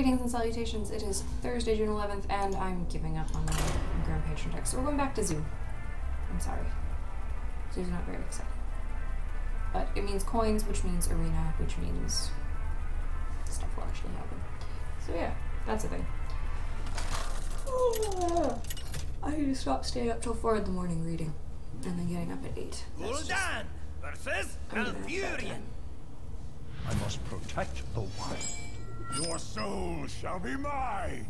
Greetings and salutations. It is Thursday, June 11th, and I'm giving up on the Grand Patron deck. So we're going back to Zoo. I'm sorry. Zoo's not very excited. But it means coins, which means arena, which means stuff will actually happen. So yeah, that's a thing. I need to stop staying up till 4 in the morning reading, and then getting up at 8. That's versus I'm gonna have to bed Malfurion. I must protect the wild. Your soul shall be mine.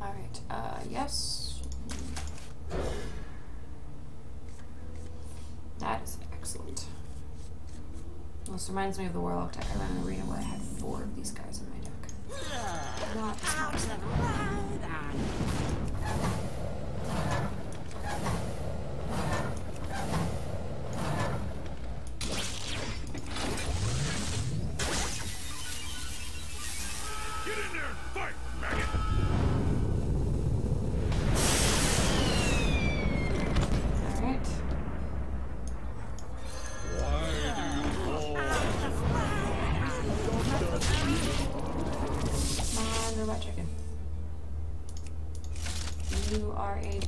Alright, uh, yes. That is excellent. Well, this reminds me of the Warlock deck I ran in Arena where I had four of these guys in my deck. Not smart. Get in there and fight, maggot. Alright. Come on, robot chicken. You are a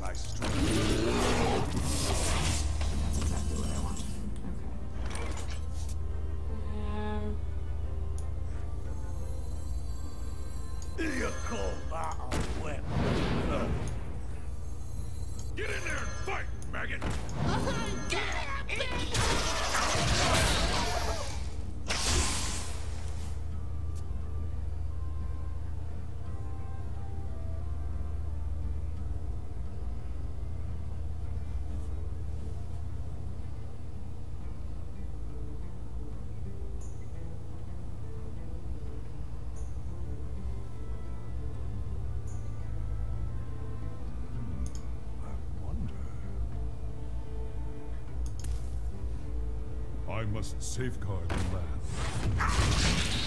Shall I must safeguard the land.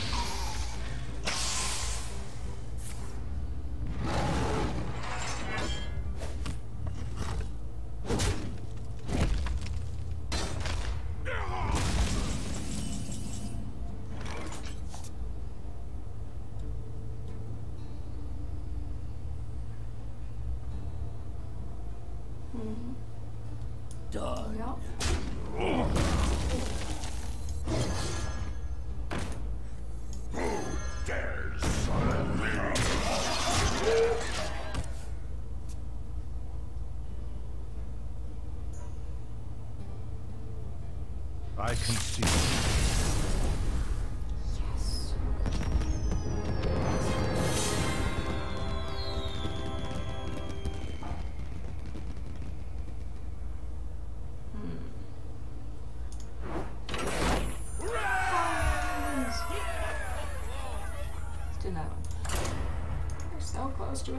I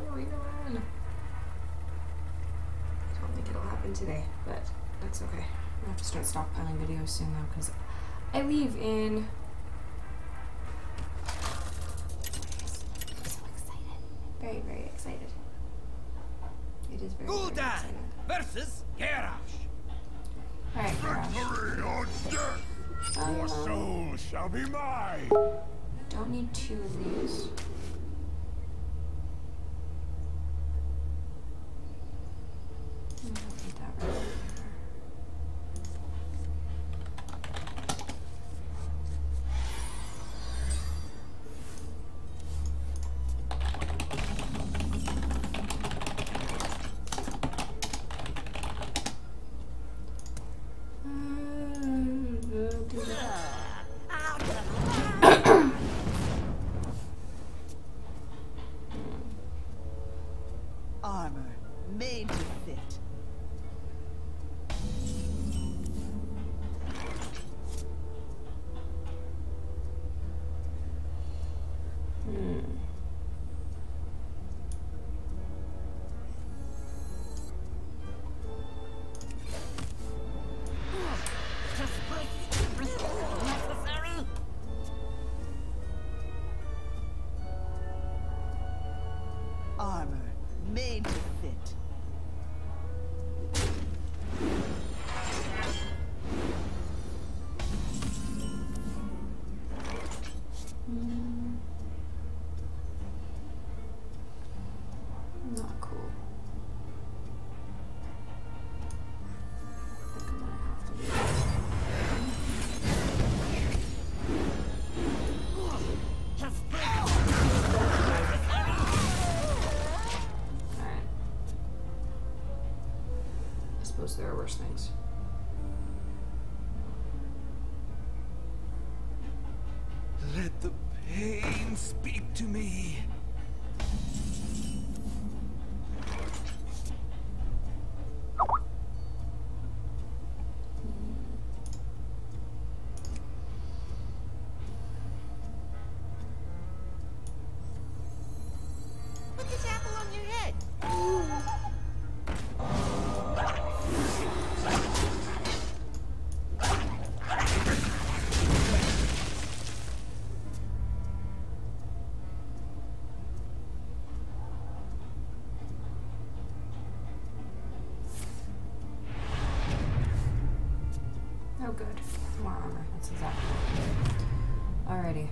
don't think it'll happen today, but that's okay. I have to start stockpiling videos soon though, because I leave in. Very, very excited. It is very, Gul'dan very exciting. versus Garrosh. Alright, Victory or death! Your soul shall be mine! Don't need two of these. Major. worse things. Let the pain speak to me. Oh, good. More armor. That's exactly what Alrighty.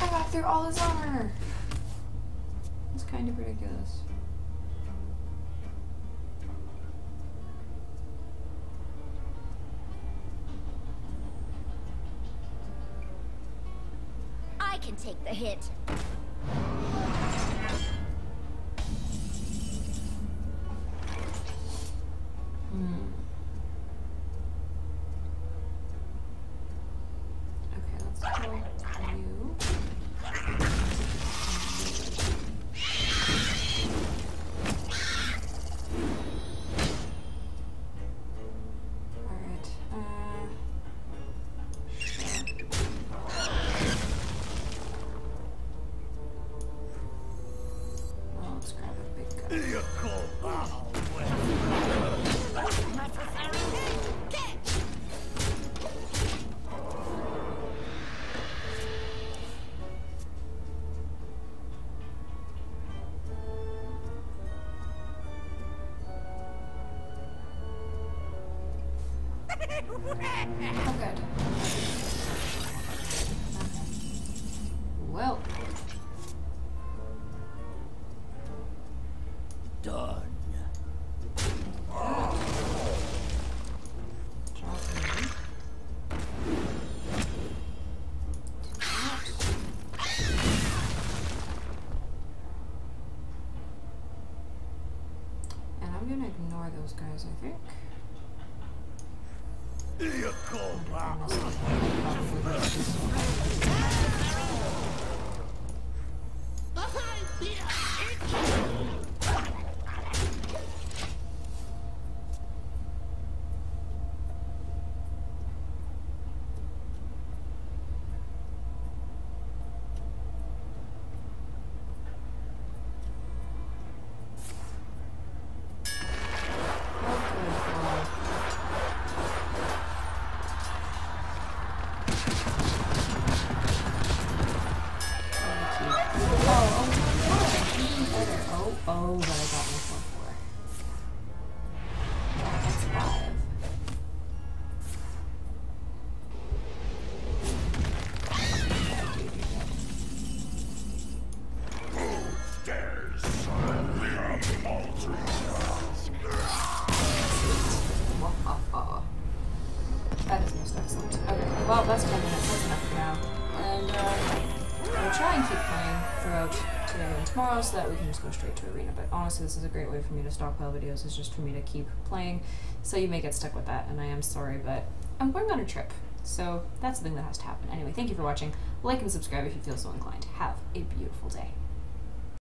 I got through all his armor! It's kind of ridiculous. take the hit. oh, good. Yeah. enough for now. And uh, we'll try and keep playing throughout today and tomorrow so that we can just go straight to Arena. But honestly, this is a great way for me to stockpile videos, is just for me to keep playing. So you may get stuck with that, and I am sorry, but I'm going on a trip. So that's the thing that has to happen. Anyway, thank you for watching. Like and subscribe if you feel so inclined. Have a beautiful day.